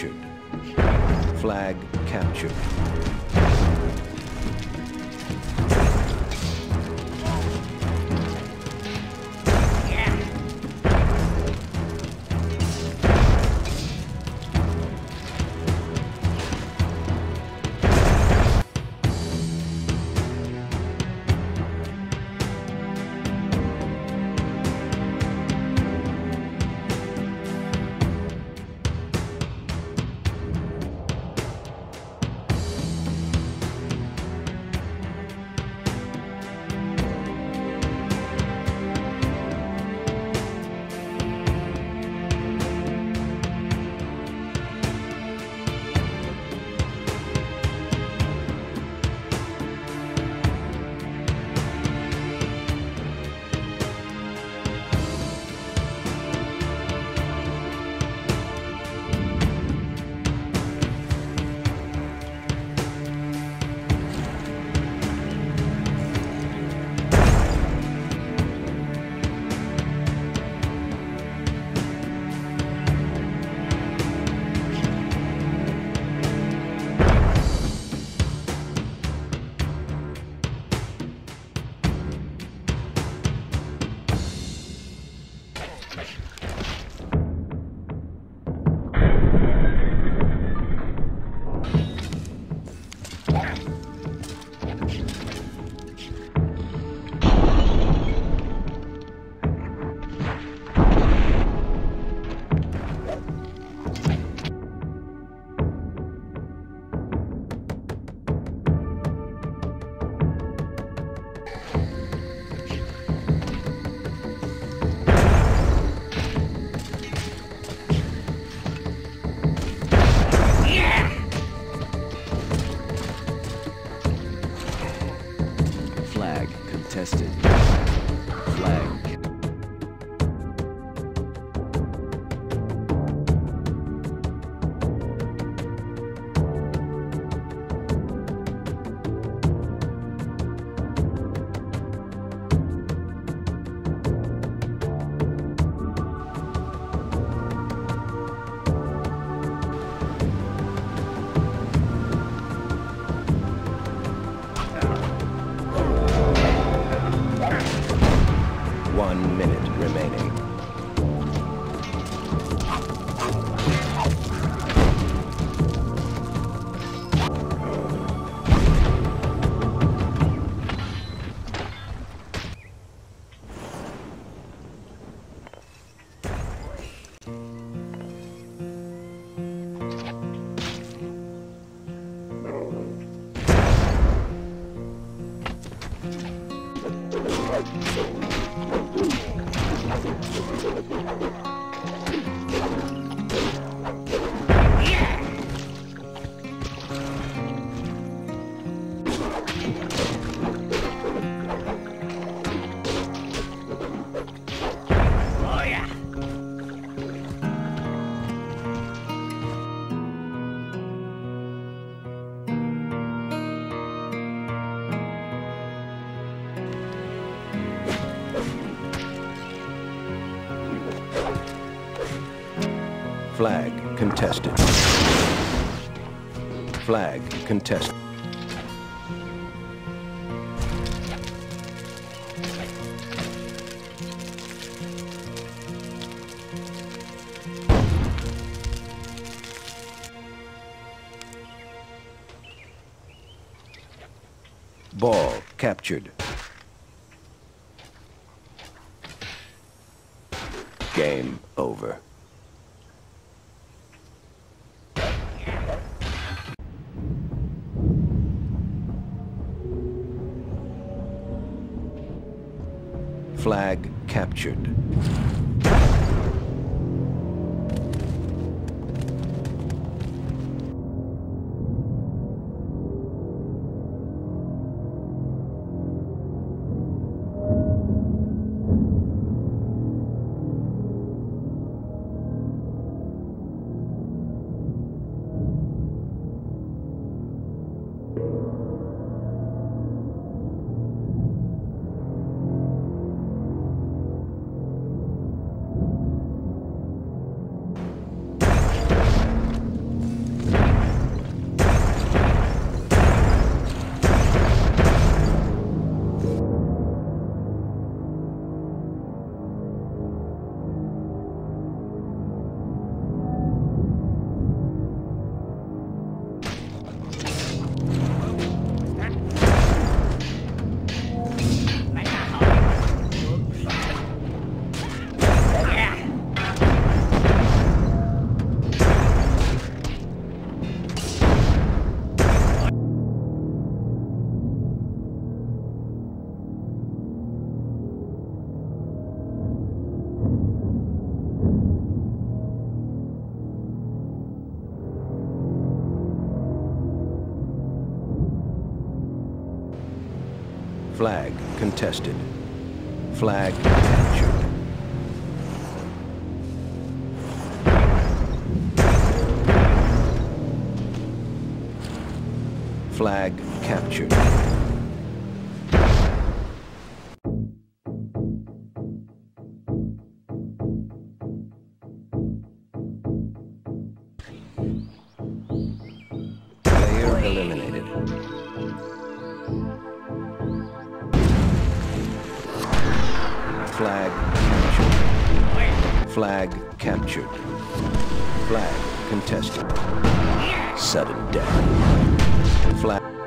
captured. Flag captured. Let's go. Flag contested. Flag contested. Ball captured. Game over. Flag captured. Flag contested. Flag captured. Flag captured. Player eliminated. Flag captured. Flag captured. Flag contested. Sudden death. Flag.